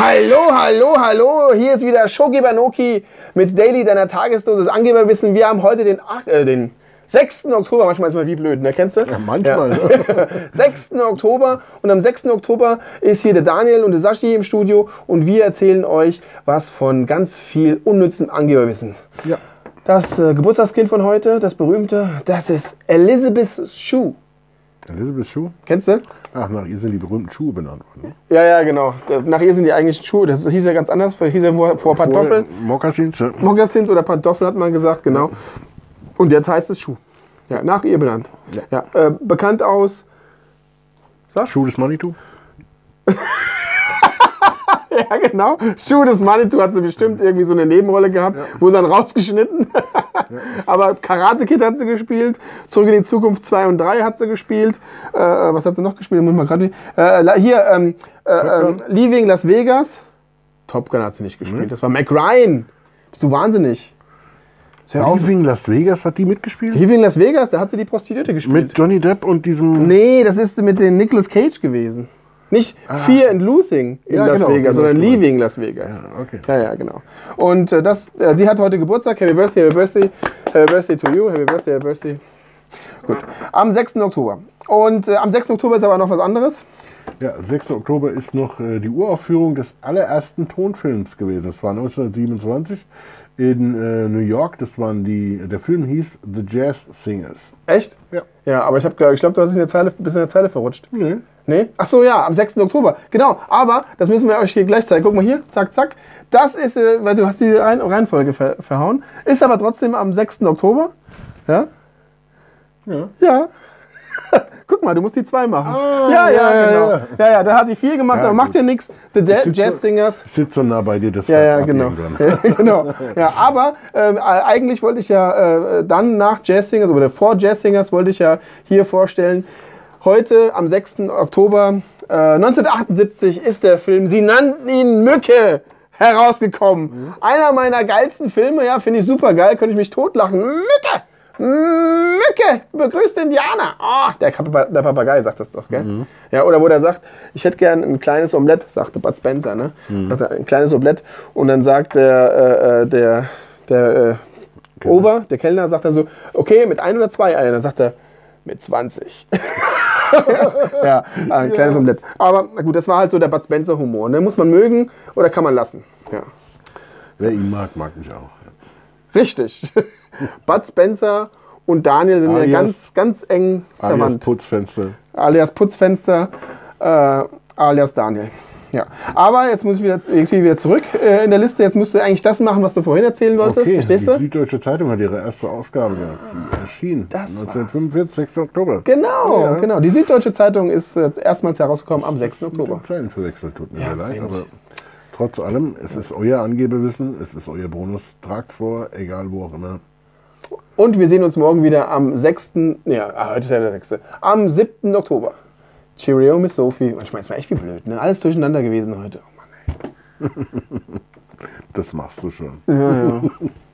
Hallo, hallo, hallo. Hier ist wieder Shogi Banoki mit Daily, deiner Tagesdosis Angeberwissen. Wir haben heute den, ach, äh, den 6. Oktober. Manchmal ist mal wie blöd, ne? Kennst du? Ja, manchmal. ne? Ja. 6. Oktober. Und am 6. Oktober ist hier der Daniel und der Sashi im Studio. Und wir erzählen euch was von ganz viel unnützen Angeberwissen. Ja. Das äh, Geburtstagskind von heute, das berühmte, das ist Elizabeth Shue. Elizabeth Schuh? Kennst du? Ach, nach ihr sind die berühmten Schuhe benannt worden. Ne? Ja, ja, genau. Nach ihr sind die eigentlichen Schuhe. Das hieß ja ganz anders. Hieß ja vor, vor Pantoffeln. Mokassins, ja. Mokassins oder Pantoffel hat man gesagt, genau. Und jetzt heißt es Schuh. Ja, nach ihr benannt. Ja. äh, bekannt aus. Schuh des Manitou? Ja, genau. Schuh des Manitou hat sie bestimmt irgendwie so eine Nebenrolle gehabt, wurde dann rausgeschnitten. Aber Karate Kid hat sie gespielt. Zurück in die Zukunft 2 und 3 hat sie gespielt. Äh, was hat sie noch gespielt? Muss ich mal gerade. Äh, la- hier, ähm, äh, ähm, Leaving Las Vegas. Top Gun hat sie nicht gespielt. Das war Mac Ryan. Bist du wahnsinnig? Leaving Las Vegas hat die mitgespielt? Leaving Las Vegas, da hat sie die Prostituierte gespielt. Mit Johnny Depp und diesem. Nee, das ist mit dem Nicolas Cage gewesen. Nicht Fear and Loathing in Ja, Las genau, Vegas, genau, sondern. Leaving Las Vegas. Ja, okay. Ja, ja, genau. Und äh, das, äh, sie hat heute Geburtstag. Happy Birthday, Happy Birthday, Happy Birthday to you, Happy Birthday, Happy Birthday. Gut. Am 6. Oktober. Und äh, am 6. Oktober ist aber noch was anderes. Ja, 6. Oktober ist noch äh, die Uraufführung des allerersten Tonfilms gewesen. Das war 1927 in äh, New York. Das waren die, der Film hieß The Jazz Singers. Echt? Ja. Ja, aber ich, hab, ich glaube, du hast dich in der Zeile, bist in der Zeile verrutscht. Nee. Nee? Ach so, ja, am 6. Oktober. Genau, aber das müssen wir euch hier gleich zeigen. Guck mal hier, zack, zack. Das ist, äh, weil du hast die Rein Reihenfolge ver verhauen. Ist aber trotzdem am 6. Oktober. Ja? Ja. Ja. Guck mal, du musst die zwei machen. Ah, ja, ja, ja, ja, genau. ja. Ja, ja, da hat die vier gemacht, aber macht ja nichts. The Dead Jazz Singers. Ich sitze so nah bei dir, das Ja, genau. Ja, genau. Ja, aber ähm, äh, eigentlich wollte ich ja äh, dann nach Jazz Singers oder vor Jazz Singers wollte ich ja hier vorstellen. Heute am 6. Oktober äh, 1978 ist der Film, sie nannten ihn Mücke, herausgekommen. Einer meiner geilsten Filme, ja, finde ich super geil, könnte ich mich totlachen. Mücke! Mücke, begrüßt Indianer. Oh, der, Papa- der Papagei sagt das doch, gell? Ja, oder wo der sagt, ich hätte gern ein kleines Omelett, sagte Bud Spencer, ne? Sagt er, ein kleines Omelett. Und dann sagt der, äh, äh, der, der äh, Ober, der Kellner, sagt dann so, okay, mit ein oder zwei Eiern. Dann sagt er, mit 20. ja, ein kleines Omelett. Aber na gut, das war halt so der Bud Spencer Humor. Ne? Muss man mögen oder kann man lassen. Ja. Wer ihn mag, mag mich auch. Richtig. Bud Spencer und Daniel sind ja Alias- ganz, ganz eng Alias verwandt. Putzfenster. alias Putzfenster, äh, alias Daniel. Ja. Aber jetzt muss ich wieder, ich wieder zurück äh, in der Liste. Jetzt musst du eigentlich das machen, was du vorhin erzählen wolltest. Okay, Verstehst die du? Süddeutsche Zeitung hat ihre erste Ausgabe gehabt. Sie erschien Das war's. 1945, 6. Oktober. Genau, Ja. genau. Die Süddeutsche Zeitung ist äh, erstmals herausgekommen am 6. Mit Oktober. Zeilen verwechselt, tut mir Ja, leid, Mensch. aber trotz allem, es ist euer Angeberwissen, es ist euer Bonus, tragt's vor, egal wo auch immer. Und wir sehen uns morgen wieder am 6. Ja, ah, heute ist ja der 6. Am 7. Oktober. Cheerio, Miss Sophie. Manchmal ist mir echt wie blöd, ne? Alles durcheinander gewesen heute. Oh Mann, ey. Das machst du schon. Ja, ja.